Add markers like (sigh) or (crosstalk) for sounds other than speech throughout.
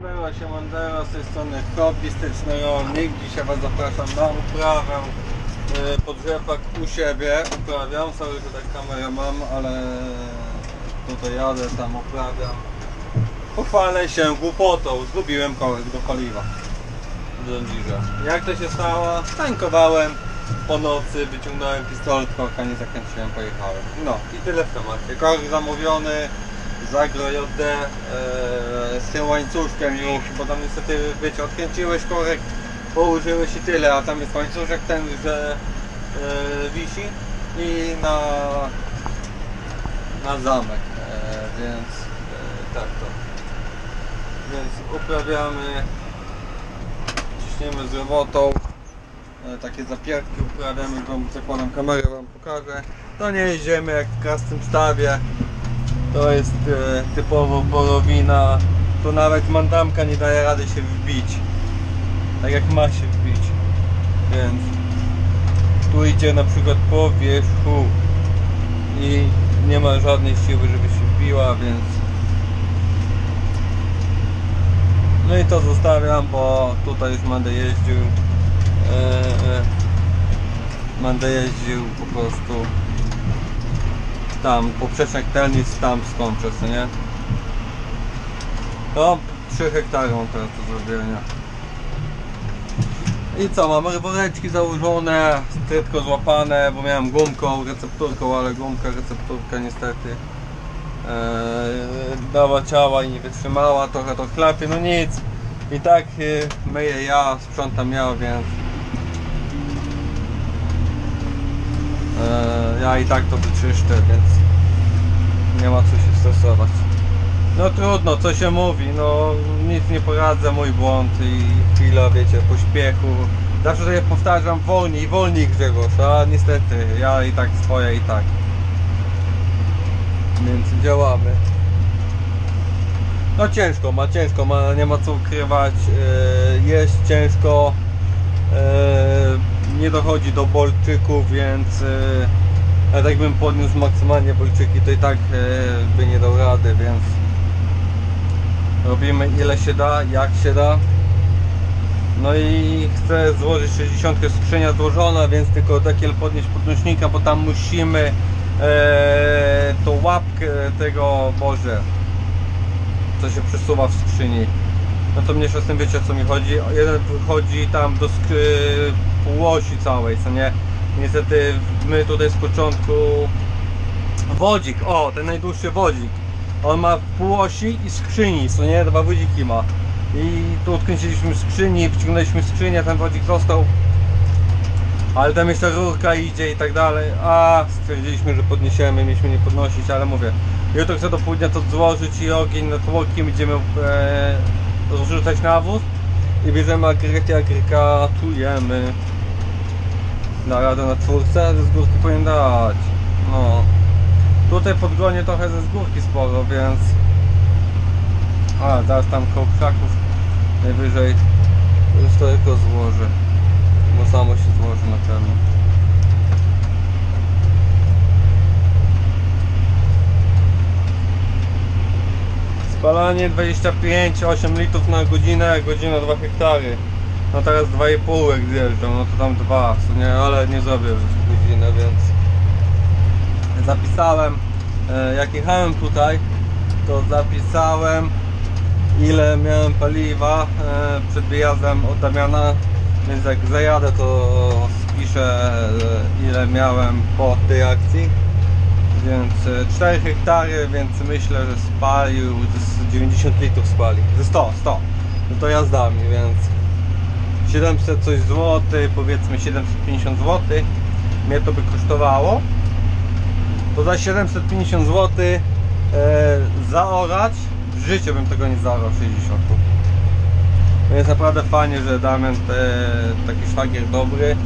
Było się Mondero z tej strony hobbystyczny rolnik. Dzisiaj Was zapraszam na uprawę yy, pod rzepak u siebie. Uprawiam, sorry, że tak kamerę mam, ale tutaj jadę, tam uprawiam. Pochwalę się głupotą, zgubiłem korek do paliwa. Jak to się stało? Tankowałem po nocy, wyciągnąłem pistolet, korka nie zakręciłem, pojechałem. No i tyle w temacie. Korek zamówiony, Zagro JD e, z tym łańcuszkiem już, bo tam niestety wiecie, odkręciłeś korek, położyłeś i tyle, a tam jest łańcuszek ten, że e, wisi i na, na zamek, e, więc e, tak to. Więc uprawiamy, ciśniemy z robotą, e, takie zapierki uprawiamy, wam zakładam kamerę, wam pokażę. To nie jedziemy jak w krasnym stawie. To jest e, typowo borowina. Tu nawet mandamka nie daje rady się wbić. Tak jak ma się wbić. Więc tu idzie na przykład po wierzchu i nie ma żadnej siły, żeby się wbiła, więc no i to zostawiam, bo tutaj już będę jeździł e, e, będę jeździł po prostu tam poprzecznek telnic tam skończę, co nie? No, 3 hektary mam teraz do zrobienia. I co, mamy woreczki założone, tylko złapane, bo miałem gumką, recepturką, ale gumka, recepturka niestety ee, dała ciała i nie wytrzymała, trochę to chlapie, no nic. I tak y, myję ja, sprzątam ja, więc ja i tak to wyczyszczę, więc nie ma co się stresować. No trudno, co się mówi, no nic nie poradzę, mój błąd i chwila, wiecie, pośpiechu. Zawsze sobie powtarzam wolniej, wolniej Grzegorz, a niestety ja i tak swoje i tak. Więc działamy. No ciężko ma, ciężko ma, nie ma co ukrywać, yy, jest ciężko, yy, nie dochodzi do bolczyków, więc ale tak bym podniósł maksymalnie bolczyki, to i tak yy, by nie dał rady, więc robimy ile się da, jak się da. No i chcę złożyć 60 skrzynia złożona, więc tylko takiel podnieść podnośnika, bo tam musimy e, tą łapkę tego, Boże, co się przesuwa w skrzyni. No to mniejsza z tym wiecie o co mi chodzi. Jeden wychodzi tam do sk- półosi całej, co nie? Niestety my tutaj z początku wodzik, o ten najdłuższy wodzik. On ma półosi i skrzyni, co nie? Dwa wodziki ma. I tu odkręciliśmy skrzyni, wciągnęliśmy skrzynię, ten wodzik został. Ale tam jeszcze rurka idzie i tak dalej. A stwierdziliśmy, że podniesiemy, mieliśmy nie podnosić, ale mówię. Jutro chcę do południa to złożyć i ogień nad tłokiem będziemy e, rozrzucać nawóz i bierzemy agrykę, agrykatujemy. Na radę na czwórce, ze z górki powinien dać. No. Tutaj podgonię trochę ze z górki sporo, więc... A, zaraz tam koło krzaków najwyżej już to tylko złożę. Bo samo się złoży na pewno. Spalanie 25, 8 litrów na godzinę, godzina 2 hektary. No teraz 2,5 jak zjeżdżam, no to tam 2, co nie, ale nie zrobię w godzinę, więc zapisałem, e, jak jechałem tutaj, to zapisałem ile miałem paliwa e, przed wyjazdem od Damiana, więc jak zajadę to spiszę e, ile miałem po tej akcji. Więc e, 4 hektary, więc myślę, że spalił z 90 litrów spali. Ze 100, 100. No to jazdami, więc 700 coś złotych, powiedzmy 750 zł mnie to by kosztowało. To za 750 zł e, zaorać w życiu bym tego nie zaorał 60. To jest naprawdę fajnie, że Damian e, taki szwagier dobry e,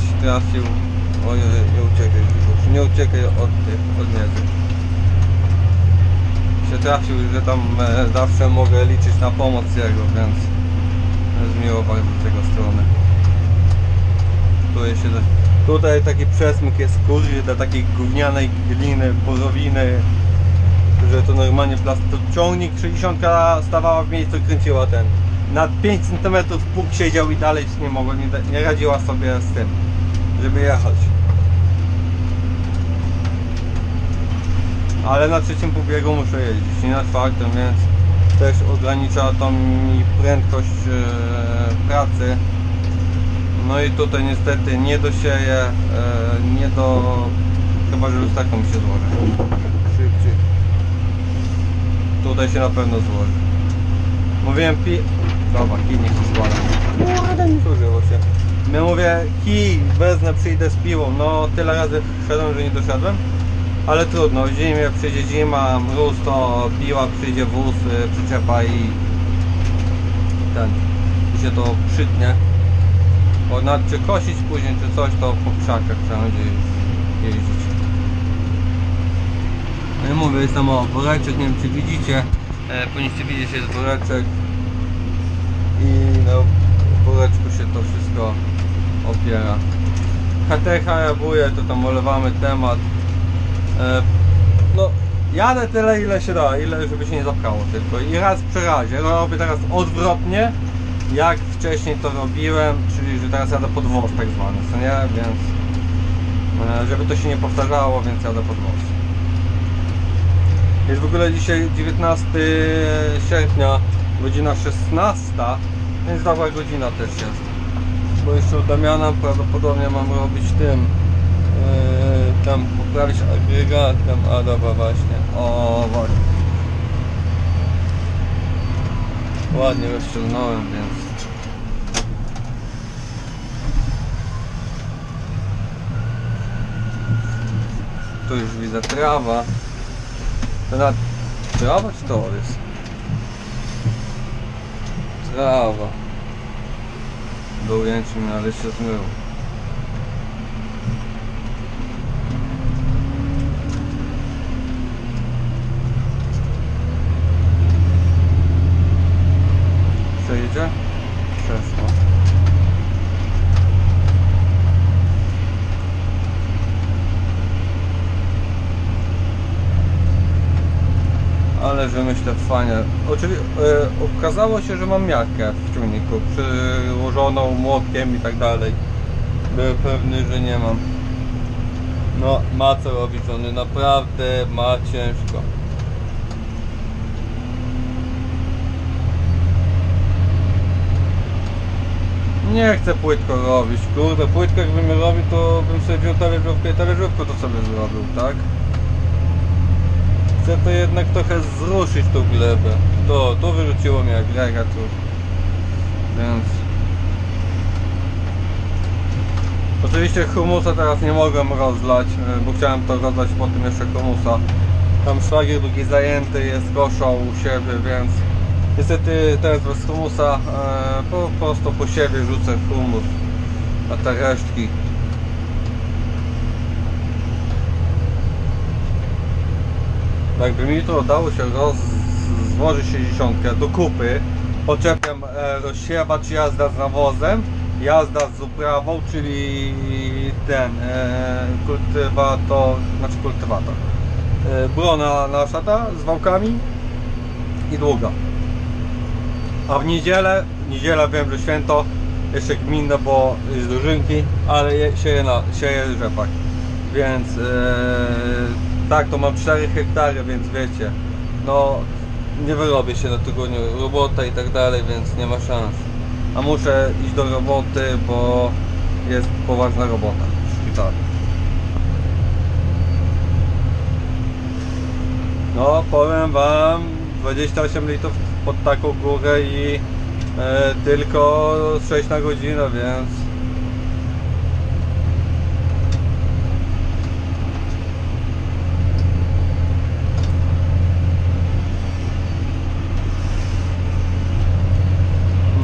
się trafił. Oj, nie uciekaj, Grzegorz, nie uciekaj od tych, niego. Się trafił, że tam e, zawsze mogę liczyć na pomoc jego, więc jest miło bardzo z tego strony. Tutaj taki przesmyk jest kurde, takiej gównianej gliny, borowiny. że to normalnie plast... to ciągnik 60 stawała w miejscu kręciła ten. Na 5 cm puk siedział i dalej nie mogła, nie, nie radziła sobie z tym, żeby jechać. Ale na trzecim pobiegu muszę jeździć, nie na czwartym, więc też ogranicza to mi prędkość e, pracy. No i tutaj niestety nie dosieję, e, nie do... chyba że lusterką mi się złoży. Szybciej. Tutaj się na pewno złoży. Mówiłem pi... Dobra, kij niech się mi zużyło się. Ja mówię kij, wezmę, przyjdę z piłą. No tyle razy szedłem, że nie doszedłem. Ale trudno, w zimie przyjdzie zima, mróz to piła, przyjdzie wóz, y, przyczepa i ten, i się to przytnie. Bo nawet czy kosić później czy coś, to po krzakach trzeba będzie jeździć. No i mówię, jest tam o woreczek, nie wiem czy widzicie, e, powinniście widzieć, jest woreczek i no w woreczku się to wszystko opiera. HTH jabuje, to tam olewamy temat. E, no, jadę tyle ile się da, ile żeby się nie zapkało tylko i raz przy razie, robię teraz odwrotnie jak wcześniej to robiłem, czyli że teraz jadę pod tak zwany, co nie, więc e, żeby to się nie powtarzało, więc jadę pod wąs. Jest w ogóle dzisiaj 19 sierpnia, godzina 16, więc dobra godzina też jest. Bo jeszcze u Damiana prawdopodobnie mam robić tym, yy, tam poprawić agregatem, a dobra właśnie, o właśnie. Ładnie rozciągnąłem, więc tu już widzę trawa. To na trawa czy to jest? Trawa. Był jęczmień, ale się zmył. Przejdzie? Przeszło. Ale że myślę fajnie. Oczywiście e, okazało się, że mam miarkę w ciągniku przyłożoną młotkiem i tak dalej. Byłem pewny, że nie mam. No, ma co robić, on naprawdę ma ciężko. Nie chcę płytko robić, kurde, płytko jakbym robił, to bym sobie wziął talerzówkę i talerzówkę to sobie zrobił, tak? Chcę to jednak trochę zruszyć tą glebę. To, to wyrzuciło mnie agregat już. Więc... Oczywiście humusa teraz nie mogłem rozlać, e, bo chciałem to rozlać po tym jeszcze humusa. Tam szwagier drugi zajęty jest koszą u siebie, więc niestety teraz bez humusa e, po prostu po siebie rzucę humus na te resztki. Jakby mi to udało się roz, złożyć 60 do kupy, podczepiam e, rozsiewacz, jazda z nawozem, jazda z uprawą, czyli ten e, kultywator, znaczy kultywator. E, brona nasza ta z wałkami i długa. A w niedzielę, niedziela wiem, że święto, jeszcze gminne, bo jest dożynki, ale je, sieje, na, sieje rzepak. Więc e, tak, to mam 4 hektary, więc wiecie, no nie wyrobię się na tygodniu robota i tak dalej, więc nie ma szans. A muszę iść do roboty, bo jest poważna robota w szpitalu. No, powiem wam, 28 litrów pod taką górę i e, tylko 6 na godzinę, więc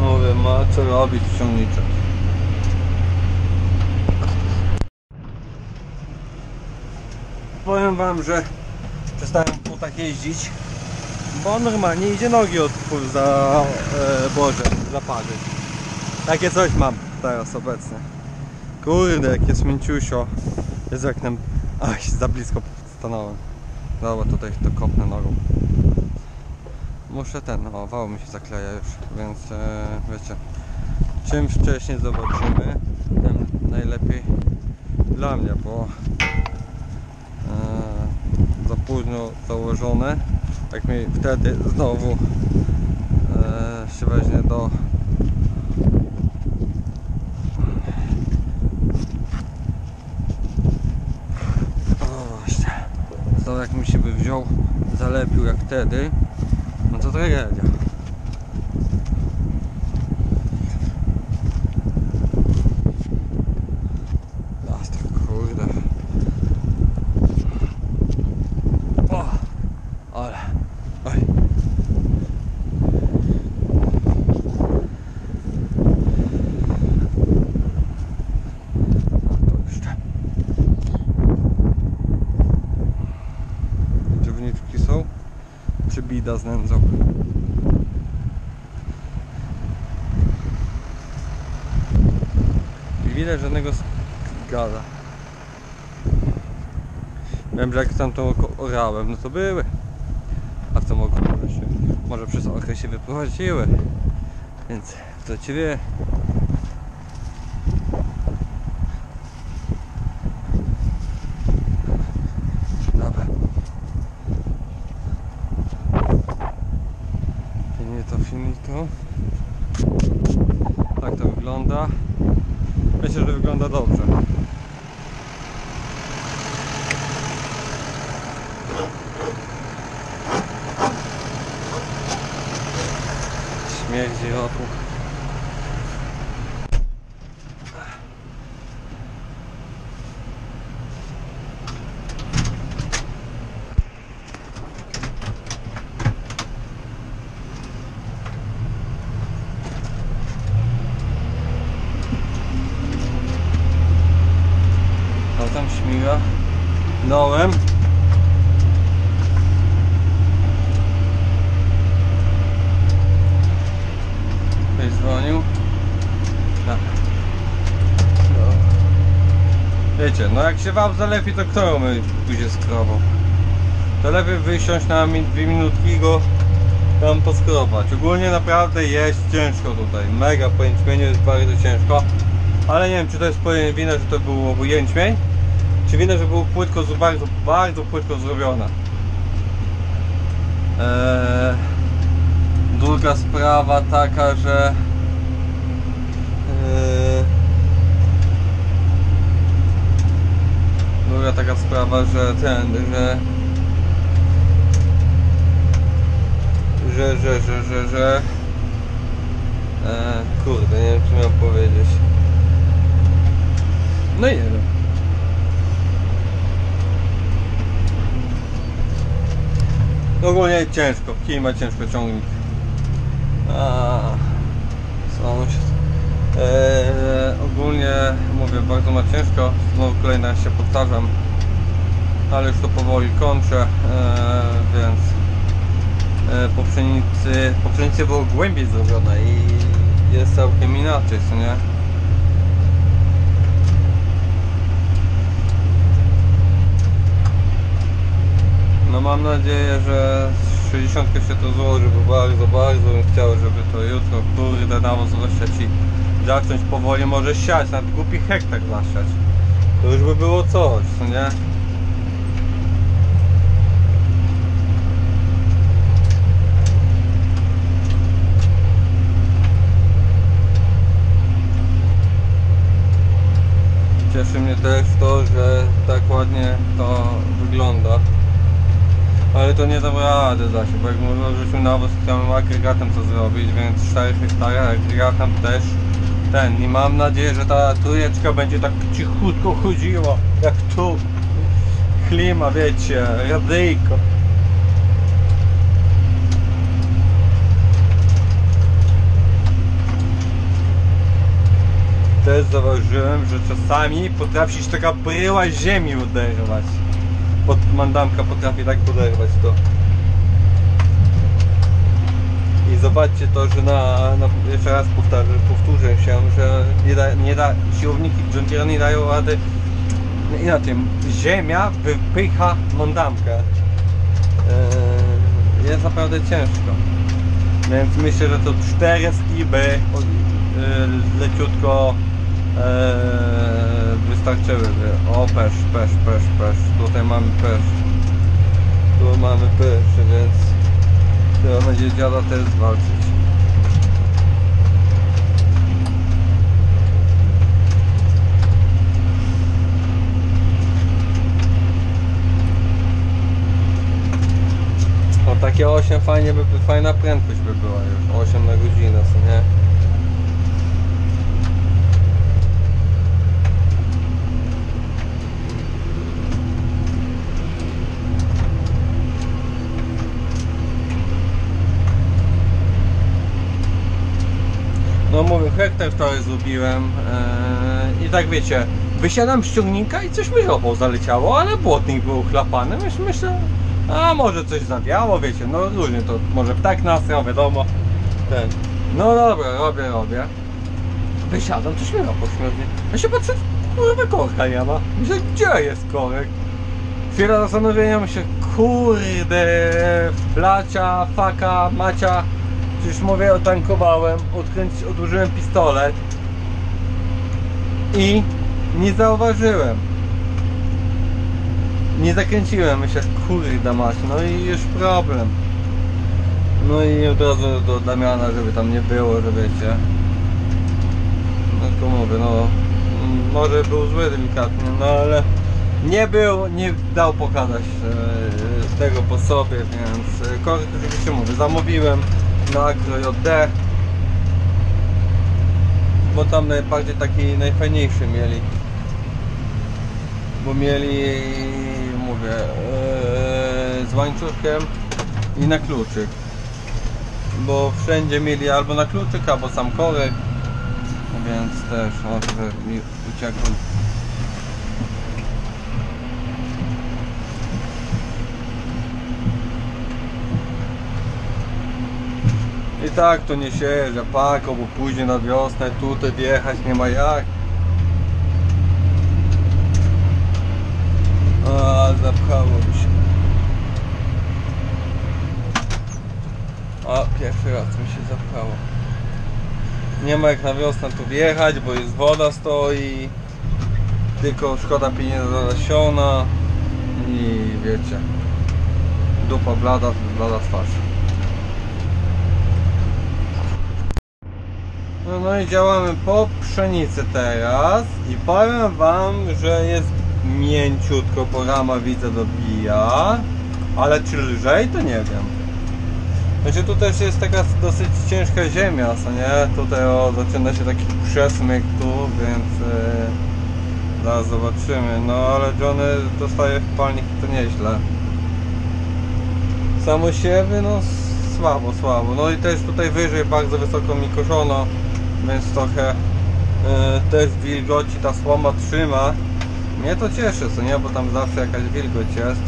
mówię, ma co robić ciągniczek. Powiem wam, że przestałem po tak jeździć, bo normalnie idzie nogi od za e, Boże, zaparzyć. Takie coś mam teraz obecnie. Kurde, jakie jest mięciusio. Jest jak nam... Aj, za blisko stanąłem. Dobra, tutaj to kopnę nogą. Muszę ten, o wał mi się zakleja już, więc e, wiecie. Czym wcześniej zobaczymy, tym najlepiej dla mnie, bo za późno założone. Jak mi wtedy znowu e, się weźmie do o właśnie. To jak mi się by wziął zalepił jak wtedy. No to tragedia Jasne, kurde o ale oj No to jeszcze Drzewniczki są? Czy bida z nędzą? I widać żadnego gada. Wiem, że jak tam to orałem, no to były. A roku może, się, może przez okres się wyprowadziły. Więc kto ci wie? Dobra. Nie to finito. Tak to wygląda. Myślę, że wygląda dobrze. Śmierdzi o tu. A tam śmiga. Dołem. Ktoś dzwonił. Tak. No. Wiecie, no jak się wam zalepi, to kto my pójdzie z krową? To lepiej wysiąść na dwie minutki go tam poskrobać. Ogólnie naprawdę jest ciężko tutaj. Mega po jęczmieniu jest bardzo ciężko. Ale nie wiem, czy to jest wina, że to był jęczmień, czy wina, że było płytko, bardzo, bardzo płytko zrobione. Eee, druga sprawa taka, że eee, druga taka sprawa, że ten, że że, że, że, że, że eee, kurde, nie wiem, czy miałem powiedzieć. No nie wiem. Ogólnie ciężko, kij ma ciężko ciągnik. A, sąsiad. Eee, ogólnie mówię, bardzo ma ciężko. Znowu kolejny raz się powtarzam. Ale już to powoli kończę, eee, więc e, po pszenicy, po pszenicy było głębiej zrobione i jest całkiem inaczej, co nie? No mam nadzieję, że z 60 się to złoży, bo bardzo, bardzo bym chciał, żeby to jutro kurde rozsiać i zacząć powoli może siać, na głupi hektar zasiać. To już by było coś, co nie? Cieszy mnie też to, że tak ładnie to wygląda. Ale to nie dam rady za się, bo jak mówię, żeśmy nawóz chciałem agregatem co zrobić, więc 4 hektary agregatem też ten. I mam nadzieję, że ta trójeczka będzie tak cichutko chodziła, jak tu. Klima, wiecie, radyjko. Też zauważyłem, że czasami potrafi się taka bryła ziemi uderwać. Pod mandamka potrafi tak poderwać to. Zobaczcie to, że na, na jeszcze raz powtarzę, powtórzę się, że nie da, nie da siłowniki John nie dają rady inaczej, ziemia wypycha mandamkę. e, jest naprawdę ciężko. Więc myślę, że to cztery skiby e, leciutko e, wystarczyłyby. O, pesz, pesz, pesz, pesz. Tutaj mamy pesz. Tu mamy pesz, więc trzeba będzie dziada też zwalczyć. O takie 8 fajnie by, fajna prędkość by była już. 8 na godzinę, co nie? No mówię, hektar wczoraj zrobiłem eee, i tak wiecie, wysiadam z ciągnika i coś mi robą zaleciało, ale błotnik był chlapany, myślę, myślę, a może coś zawiało, wiecie, no różnie to, może ptak nasrał, wiadomo, ten, no dobra, robię, robię, wysiadam, coś mi robą śmiesznie, ja się patrzę, kurwa korka nie ma, myślę, gdzie jest korek? Chwila zastanowienia, myślę, kurde, placia, faka, macia, Przecież mówię, otankowałem, odkręci, odłożyłem pistolet i nie zauważyłem. Nie zakręciłem, myślę, kurde mać, no i już problem. No i od razu do Damiana, żeby tam nie było, że wiecie. No tylko mówię, no może był zły delikatnie, no ale nie był, nie dał pokazać e, tego po sobie, więc e, korek oczywiście mówię, zamówiłem na Agro JD bo tam najbardziej taki najfajniejszy mieli. Bo mieli mówię yy, z łańcuszkiem i na kluczyk. Bo wszędzie mieli albo na kluczyk albo sam korek. Więc też o, że mi uciekł I tak to nie sieje rzepaką, bo później na wiosnę tutaj wjechać nie ma jak. A, zapchało mi się. A, pierwszy raz mi się zapchało. Nie ma jak na wiosnę tu wjechać, bo jest woda stoi. Tylko szkoda pieniędzy zasiona. I wiecie. Dupa blada, blada twarz. No, no i działamy po pszenicy teraz i powiem wam, że jest mięciutko, bo rama widzę dobija, ale czy lżej to nie wiem. Znaczy tu też jest taka dosyć ciężka ziemia, co nie? Tutaj o, zaczyna się taki przesmyk tu, więc yy, zaraz zobaczymy. No ale Johnny dostaje w palnik to nieźle. Samosiewy no słabo, słabo. No i też tutaj wyżej bardzo wysoko mi koszono więc trochę e, też wilgoci ta słoma trzyma. Mnie to cieszy, co nie, bo tam zawsze jakaś wilgoć jest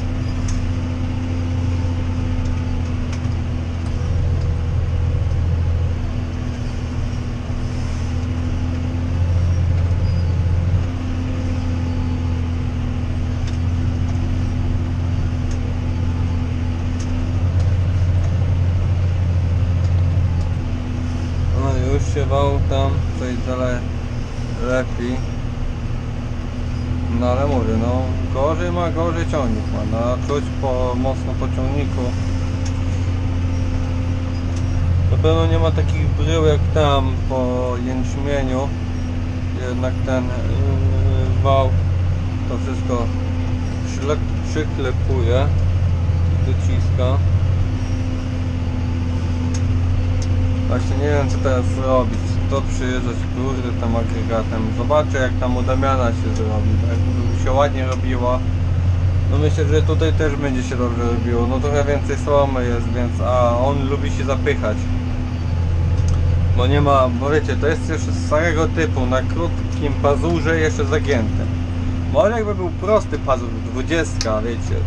No już się wał tam coś dalej lepiej no ale mówię, no gorzej ma, gorzej ciągnik ma, no czuć po, mocno po ciągniku na pewno nie ma takich brył jak tam po jęczmieniu jednak ten yy, wał to wszystko przyklepuje dociska Właśnie nie wiem co teraz zrobić. To przyjeżdżać kurde tam agregatem. Zobaczę jak tam u Damiana się zrobi. Żeby się ładnie robiło. No myślę, że tutaj też będzie się dobrze robiło. No trochę więcej słomy jest, więc a on lubi się zapychać. Bo nie ma, bo wiecie, to jest jeszcze starego typu, na krótkim pazurze jeszcze zagiętym. Może jakby był prosty pazur, 20, wiecie,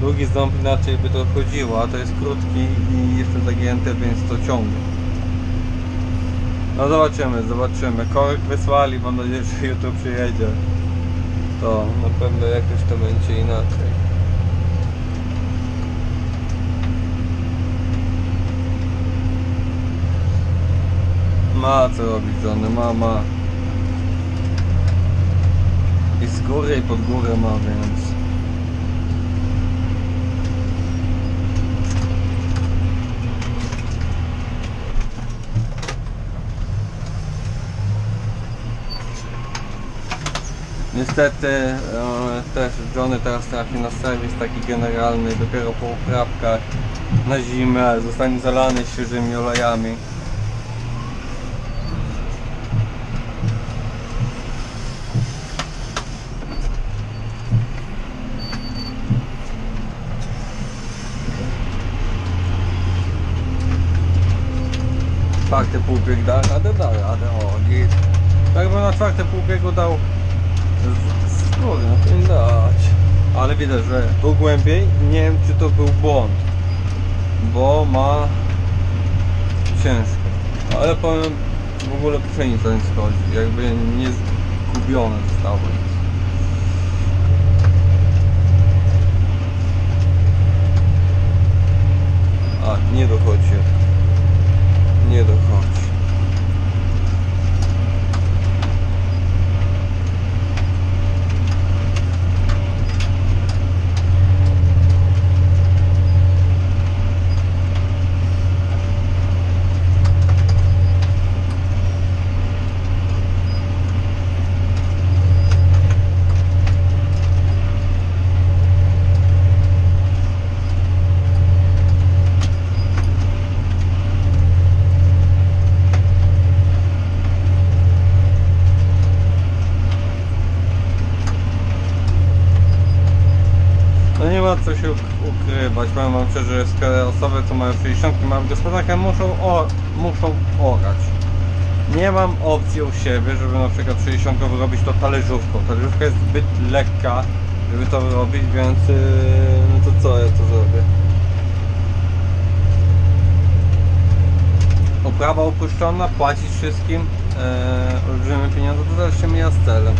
drugi ząb inaczej by to chodziło, a to jest krótki i jeszcze zagięty, więc to ciągnie. No zobaczymy, zobaczymy. Korek wysłali, mam nadzieję, że (laughs) jutro przyjedzie to na pewno jakoś to będzie inaczej. Ma co robić żony, mama. I z góry i pod górę ma, więc... Niestety e, też Johnny teraz trafi na serwis taki generalny dopiero po uprawkach na zimę, zostanie zalany świeżymi olejami. Czwarty półbieg da radę, da radę, o git. Jakby na czwarte półbiegu dał to nie dać. Ale widać, że tu głębiej, nie wiem czy to był błąd, bo ma ciężko. Ale powiem, w ogóle pszenica nie schodzi, jakby nie zgubione zostało. A, nie dochodzi. Nie dochodzi. No nie ma co się uk- ukrywać, powiem wam szczerze, że skoro osoby co mają 60 mają gospodarkę muszą, o, muszą orać. Nie mam opcji u siebie, żeby na przykład 60 wyrobić to talerzówką. Talerzówka jest zbyt lekka, żeby to wyrobić, więc yy, no to co ja to zrobię? Uprawa uproszczona, płacić wszystkim yy, olbrzymie pieniądze, to też się mija z celem.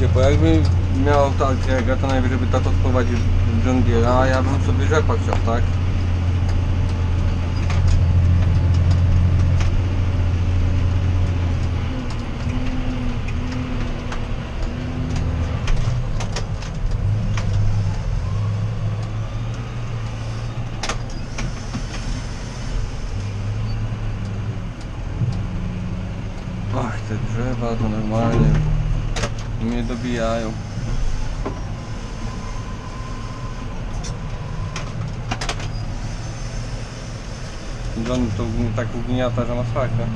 Wiecie, bo jakby miał tak Grega, to najwyżej by tato wprowadził John Deere'a, a ja bym sobie rzepak chciał, tak? Ach, te drzewa to normalnie mnie dobijają. John to tak ugniata, że masakra.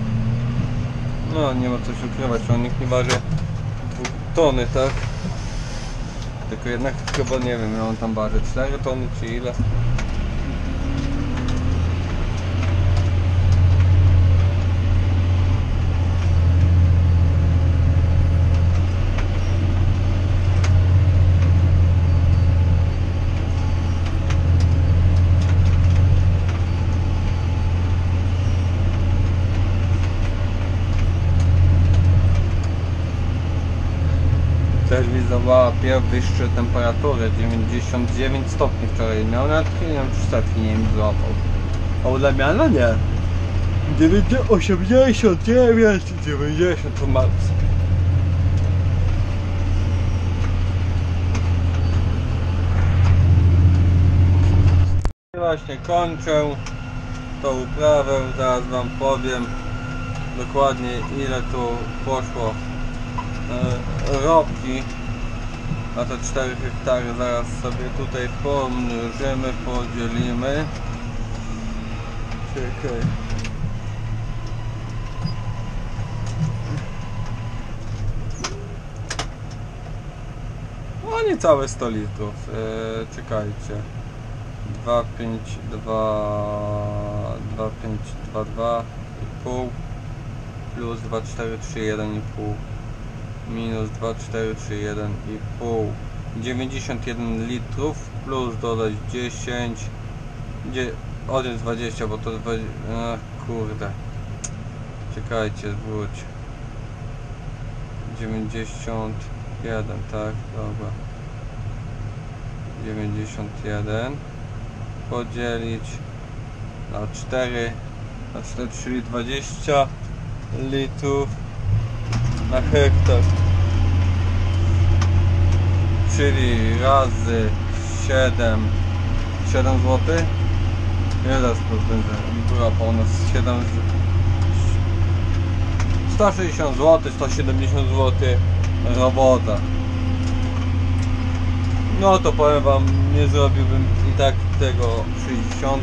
No, nie ma co się ukrywać, on nikt nie waży dwóch tony, tak? Tylko jednak chyba nie wiem, ile on tam waży, 4 tony czy ile? Telewizowała wyższe temperatury, 99 stopni wczoraj miał, nawet wiem czy setki nie wiem złapał. A u Damiana nie. 90, 89, 90 to max. Właśnie kończę tą uprawę, zaraz wam powiem dokładnie ile tu poszło e, ropki na te 4 hektary zaraz sobie tutaj pomnożymy, podzielimy. Czekaj. No niecałe 100 litrów. E, czekajcie. 2, 5, 2 2, 5, 2, 2 i pół. Plus 2, 4, 3, 1 i pół minus 2, 4, 3, 1 i pół. 91 litrów plus dodać 10 gdzie odjąć 20 bo to 20, ach, kurde. Czekajcie zwróć 90 91, tak, dobra. 91 podzielić na 4 na 4, czyli 20 litrów na hektar. Czyli razy 7 7 zł. Nie raz to będzie była po nas 7 z... 160 zł, 170 zł robota. No to powiem wam, nie zrobiłbym i tak tego 60.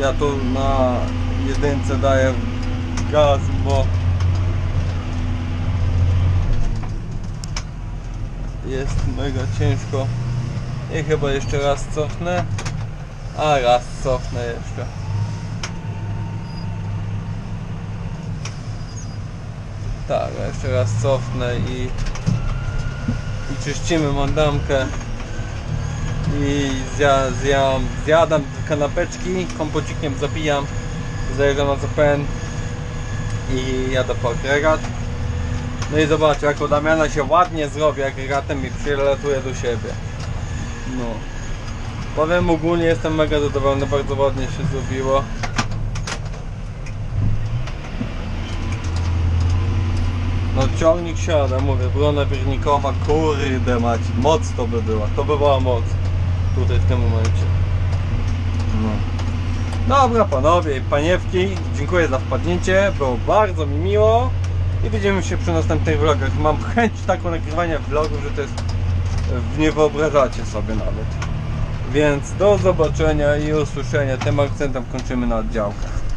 Ja tu na jedynce daję gaz, bo jest mega ciężko. I chyba jeszcze raz cofnę. A raz cofnę jeszcze. Tak, jeszcze raz cofnę i, i czyścimy mandamkę i zja, zjam, zjadam kanapeczki, kompocikiem zapijam, zajeżdżam na CPN i jadę po agregat. No i zobaczcie, jak u Damiana się ładnie zrobi agregatem i przylatuje do siebie. No. Powiem ogólnie jestem mega zadowolony, bardzo ładnie się zrobiło. No ciągnik siada, mówię, brona wirnikowa, kurde mać, moc to by była, to by była moc tutaj w tym momencie. No. Dobra panowie i paniewki, dziękuję za wpadnięcie, było bardzo mi miło i widzimy się przy następnych vlogach. Mam chęć taką nagrywania vlogów, że to jest, nie wyobrażacie sobie nawet. Więc do zobaczenia i usłyszenia. Tym akcentem kończymy na oddziałkach.